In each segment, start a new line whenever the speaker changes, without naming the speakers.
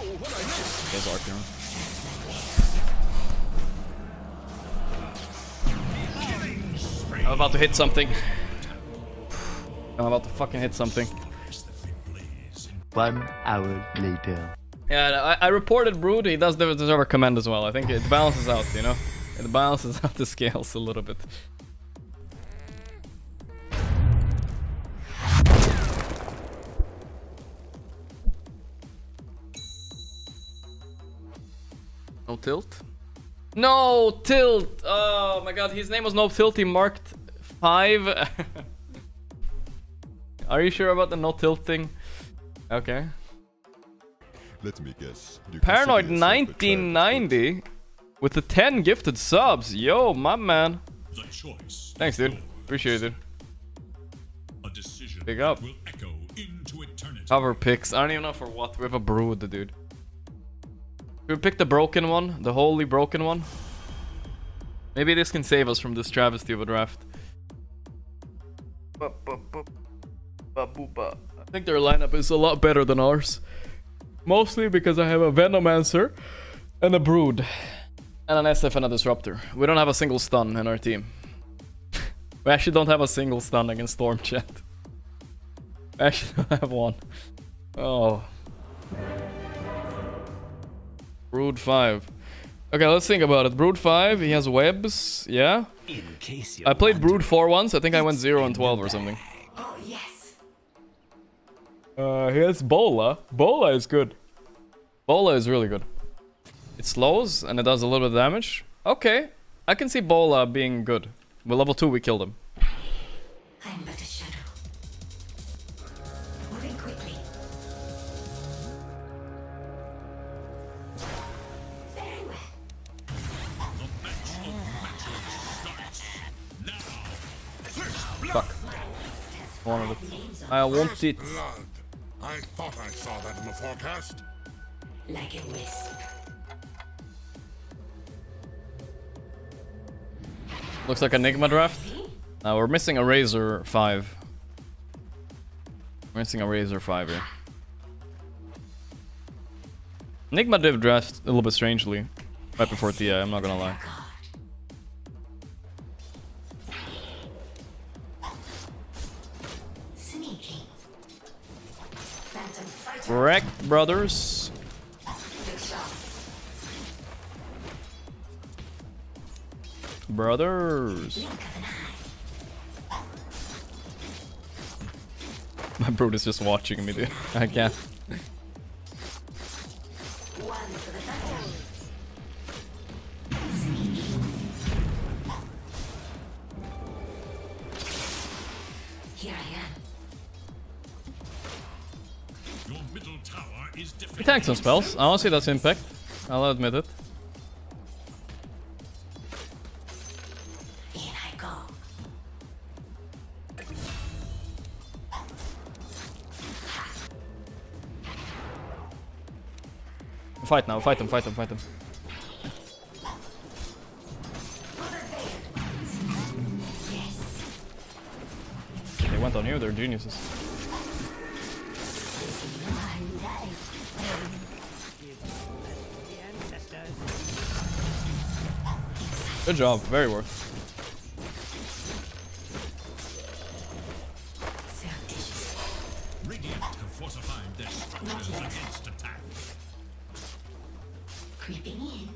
He has I'm about to hit something. I'm about to fucking hit something.
One hour later.
Yeah, I, I reported Brood. He does deserve a commend as well. I think it balances out, you know? It balances out the scales a little bit. No tilt? No tilt! Oh my god, his name was no tilt. He marked 5. Are you sure about the no tilt thing? Okay.
Let me guess. You
Paranoid
consider yourself a trap,
1990 with the 10 gifted subs. Yo, my man.
The choice.
Thanks, dude. Appreciate it.
A decision
Big up.
will echo into eternity.
Cover picks. I don't even know for what. We have a brood, dude. Should we pick the broken one? The wholly broken one? Maybe this can save us from this travesty of a draft. I think their lineup is a lot better than ours. Mostly because I have a Venomancer and a Brood. And an SF and a Disruptor. We don't have a single stun in our team. we actually don't have a single stun against Storm Chat. I actually don't have one. Oh. Brood 5. Okay, let's think about it. Brood 5, he has webs, yeah?
In case you
I played Brood 4 once, I think I went 0 and 12 or something.
Oh, yes.
Uh, he has Bola. Bola is good. Bola is really good. It slows and it does a little bit of damage. Okay, I can see Bola being good. With level 2 we killed him. Wanted it. I want it.
Blood. I thought I saw that in the forecast.
Like a wisp.
Looks like Enigma draft. Now we're missing a Razor 5. We're missing a Razor 5 here. Enigma div draft a little bit strangely. Right before TI, I'm not gonna lie. Wrecked, brothers. Brothers.
Blink of an eye.
My bro is just watching me, dude. I can't. He
defended.
tanked some spells. see that's impact. I'll admit it.
In I go.
Fight now, fight him, fight him, fight him. They went on you, they're geniuses. Good job, very worth.
Surreptitious.
Radiant have fortified their structures against attack.
Creeping in.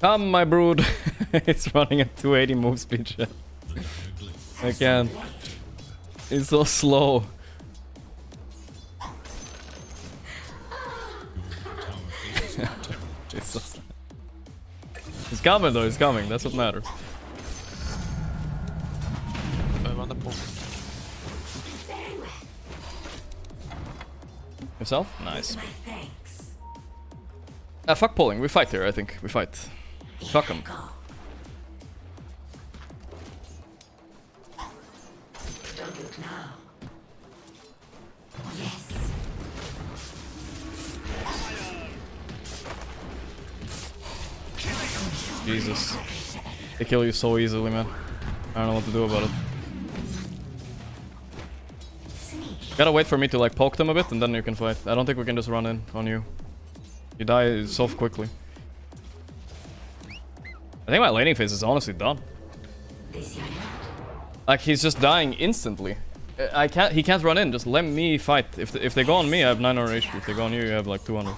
Come, my brood. it's running at 280 move speed. chat.
The dire glyph.
I can't. It's so slow. Coming though, he's coming. That's what matters.
Very well.
Yourself? Nice.
My thanks.
Uh, fuck pulling. We fight here, I think. We fight. Fuck him. Jesus. They kill you so easily, man. I don't know what to do about it. Gotta wait for me to like poke them a bit and then you can fight. I don't think we can just run in on you. You die so quickly. I think my laning phase is honestly done. Like he's just dying instantly. Uh, I can't. He can't run in. Just let me fight. If if they go on me, I have 900 HP. If they go on you, you have like 200.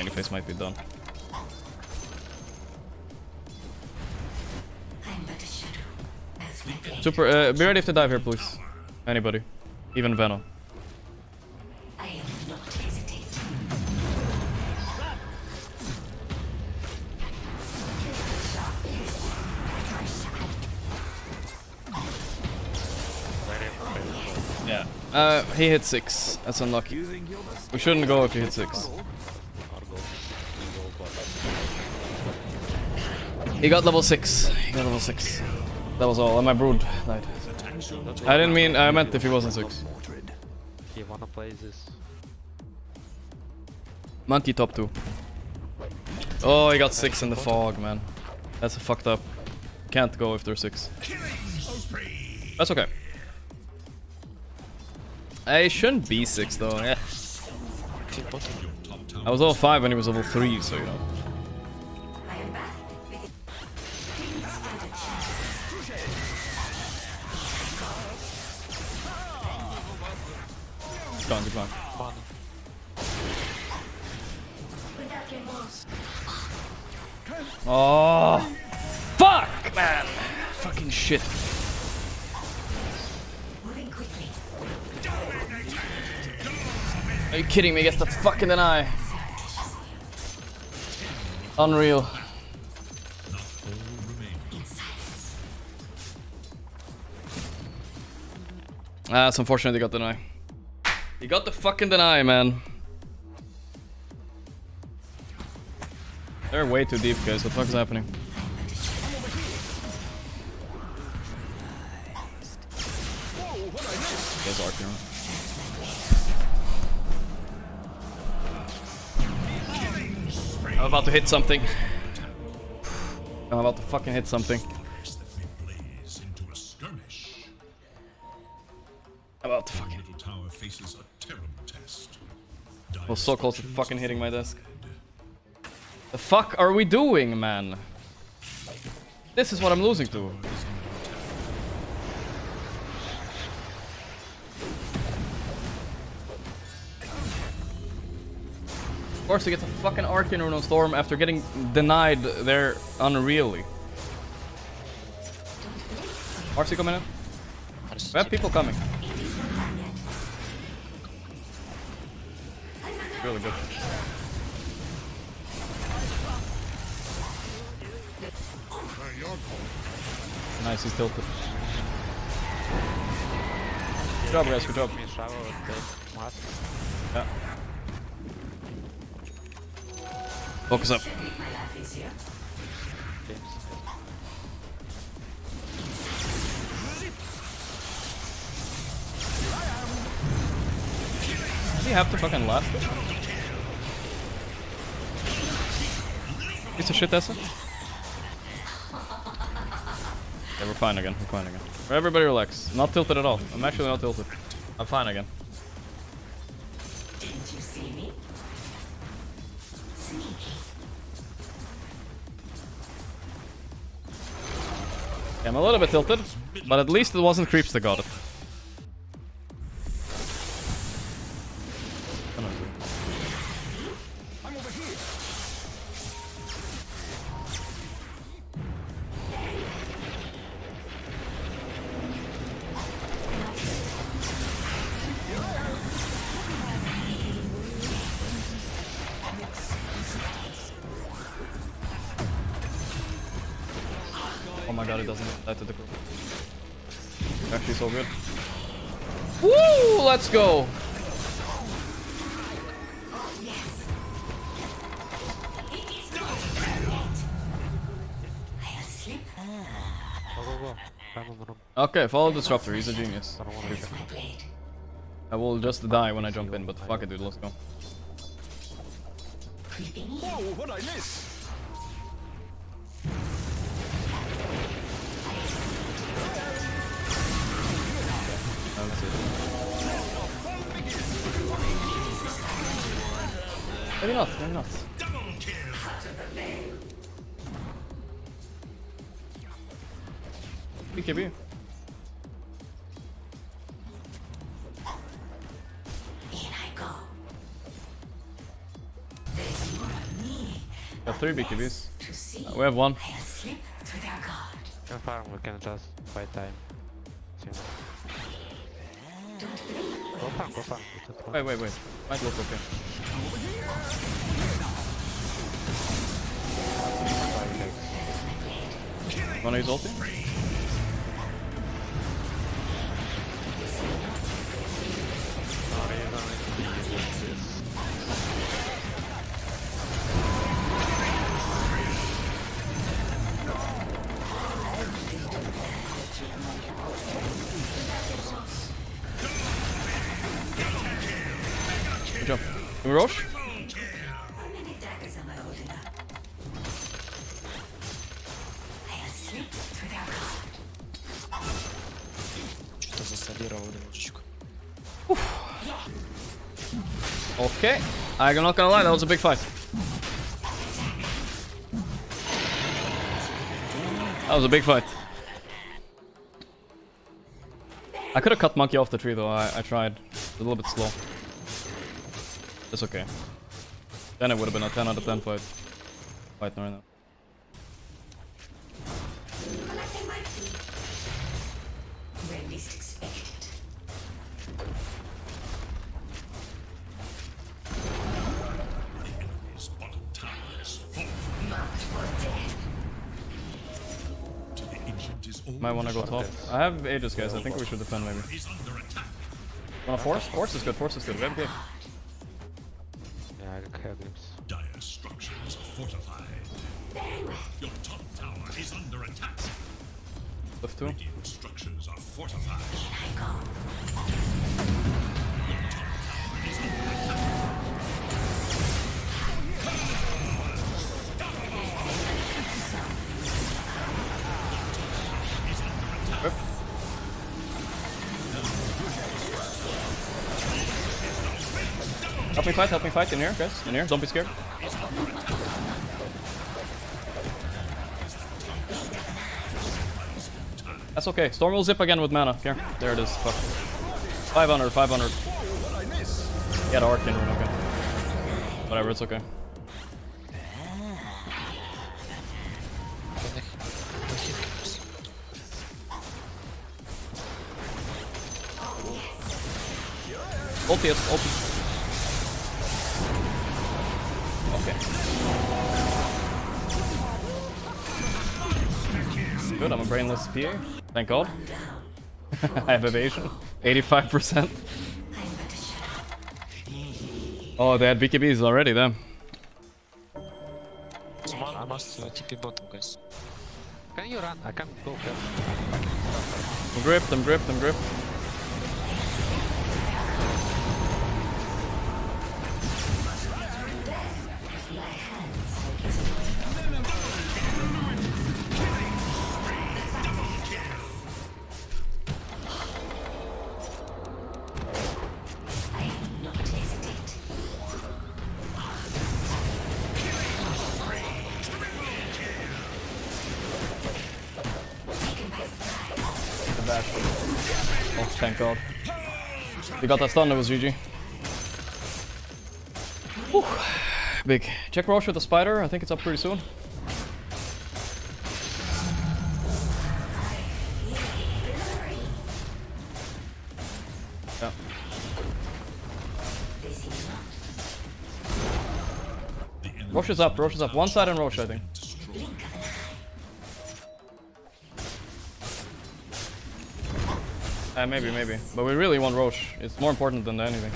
Laning phase might be done.
I'm but a shadow. As my blade.
Super. Uh, be ready to dive here, please. Anybody, even Venom.
I am not hesitating.
Yeah. Uh, he hit six. That's unlucky. We shouldn't go if he hit six. He got level six. He got level six. That was all. And my brood died. I didn't mean. I meant if he wasn't six.
You wanna play this?
Monkey top two. Oh, he got six in the fog, man. That's a fucked up. Can't go if they're six. That's okay. I shouldn't be six though. Yeah. I was level five when he was level three, so you know. Gone, it's gone.
Fun.
Oh, fuck, man. Fucking shit. Are you kidding me? Gets the fucking deny. Unreal.
Silence.
Ah, it's unfortunate he got deny. He got the fucking deny, man. They're way too deep, guys. What the fuck is happening? Guys are arcing. I'm about to hit something. I'm about to fucking hit something. Was so close to fucking hitting my desk. The fuck are we doing, man? This is what I'm losing to. Of course, he gets a fucking Arcane Rune Storm after getting denied there unreally. RC coming in? We have people coming. Really good.
Hey, you're cold.
Nice, he's tilted. Good job, guys, good job.
Me shower and.
Yeah. Focus up.
My life is here.
James.
Does he have to fucking laugh? Piece of shit, Tessa. Yeah, we're fine again. We're fine again. Everybody relax. Not tilted at all. I'm actually not tilted. I'm fine again.
Didn't you see me? Sneaky.
Yeah, I'm a little bit tilted, but at least it wasn't creeps that got it. My god, it doesn't die to the group. Actually, so good. Woo! Let's go! Okay, follow the disruptor. He's a genius.
I don't wanna
Here's my blade.
I will just die when I jump in, but fuck it, dude. Let's go.
Creeping in.
what I miss?
Maybe not, maybe not. BKB.
In I go. There's more of me
Got three BKBs. Uh, we have one.
I'll slip through their guard.
Can farm, we can just buy time. Soon. Go farm, go farm. It's a problem.
Wait, wait, wait. Might look okay. Wanna use ulti?
guard.
Что-то застолировал немножечко.
Okay. I'm not gonna lie, that was a big fight. That was a big fight. I could have cut Monkey off the tree though, I, I tried. It's a little bit slow. It's okay. Then it would have been a 10 out of 10 fight. Fight right now.
Collecting my feet. When least expected.
His bottom tower is full.
Marked for death.
To the ancient is all
Might wanna go top. I have Aegis guys, I think we should defend maybe.
is under attack.
Wanna force? Force is good, force is good. We have game.
Yeah, I glimpse.
Dire structures are fortified. Your top tower is under attack.
Lift 2.
Radiant structures are fortified.
Whip. Me fight, help me fight in here, guys. In here, don't be scared. That's okay. Storm will zip again with mana. Here, there it is. Fuck. 500, 500. Yeah, the Arcane rune, okay. Whatever, it's okay. Ulti is, Okay. Good, I'm a brainless PA. Thank God. I have evasion. 85%.
I'm but a shadow.
Oh, they had BKBs already, then.
Someone must uh, TP bottom, guys.
Can you run? I can't go help.
I'm gripped, I'm gripped, I'm gripped. Thank God. We got that stun, that was GG. Whew. Big. Check Rosh with the spider, I think it's up pretty soon. Yeah. Rosh is up, Rosh is up. One side and Rosh, I think. Uh, maybe, maybe. But we really want Rosh. It's more important than anything.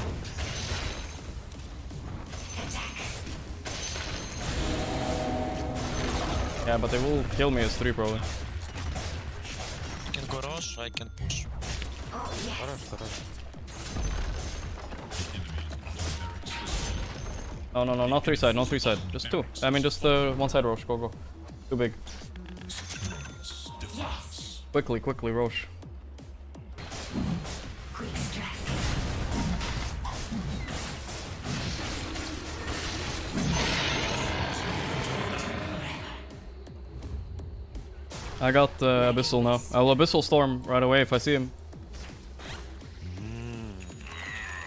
Yeah, but they will kill me as 3 probably.
I can go Rosh. I can push.
Oh,
No, no, no, not 3 side, not 3 side. Just 2. I mean, just uh, 1 side Rosh. go, go. Too big. Quickly, quickly,
Rosh.
I got uh, Abyssal now. I will Abyssal Storm right away if I see him.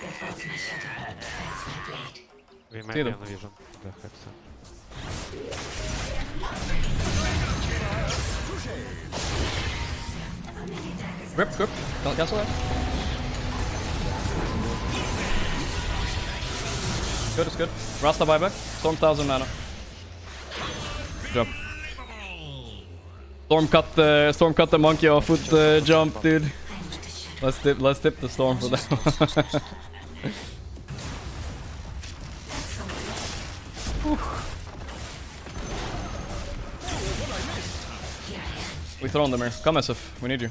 That's my shadow. That's my blade.
We
See
might
them.
The Hexa.
Grip, grip. Can cancel that. Good, it's good. Rasta buyback. Storm 1000 mana. Good job. Storm cut the storm cut the monkey off with the jump, dude. Let's tip let's tip the storm for that. we thrown them here. Come, SF. We need you.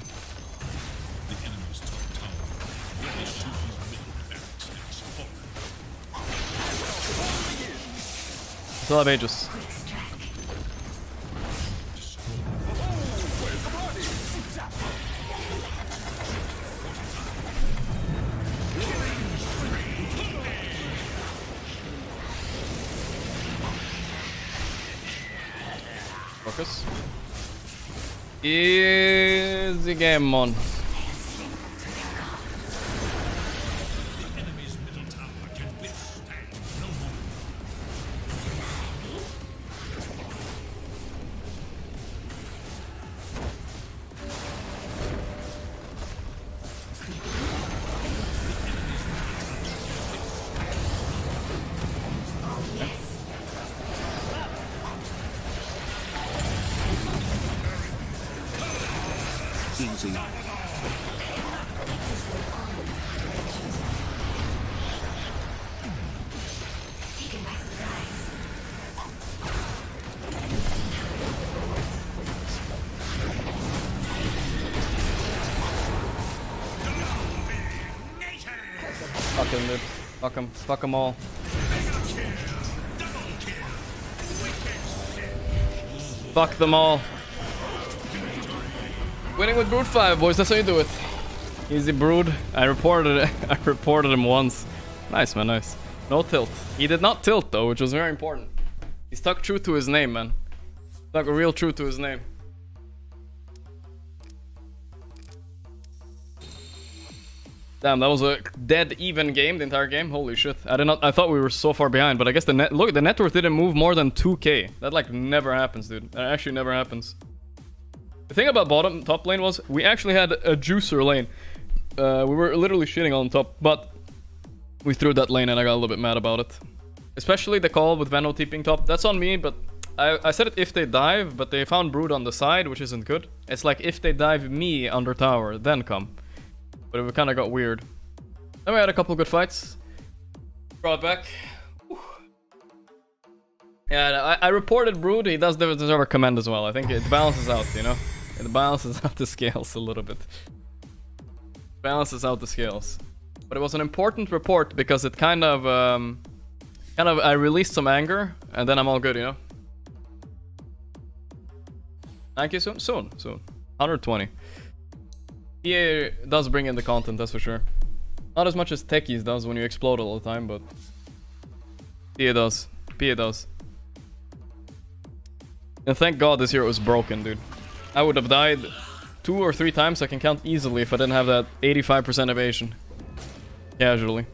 Still have Aegis. Focus. Easy game on.
Surprise.
Fuck him, dude. Fuck him. Fuck them all. Fuck them all. Winning with Brood 5, boys. That's how you do it. Easy Brood. I reported it. I reported him once. Nice, man. Nice. No tilt. He did not tilt, though, which was very important. He stuck true to his name, man. Stuck real true to his name. Damn, that was a dead even game, the entire game. Holy shit. I did not I thought we were so far behind, but I guess the net look, the net worth didn't move more than 2k. That like never happens, dude. That actually never happens. The thing about bottom top lane was we actually had a juicer lane. Uh, we were literally shitting on top, but we threw that lane and I got a little bit mad about it. Especially the call with Vano tipping top. That's on me, but I, I said it if they dive, but they found Brood on the side, which isn't good. It's like if they dive me under tower, then come. But it kind of got weird. Then we had a couple good fights. Brought back. Yeah, I, I reported Brood. He does deserve a commend as well. I think it balances out, you know? It balances out the scales a little bit. Balances out the scales. But it was an important report because it kind of, um, kind of, I released some anger and then I'm all good, you know? Thank you soon, soon, soon. 120. EA does bring in the content, that's for sure. Not as much as Techies does when you explode all the time, but PA does. PA does. And thank God this hero was broken, dude. I would have died two or three times I can count easily if I didn't have that 85% evasion. Casually.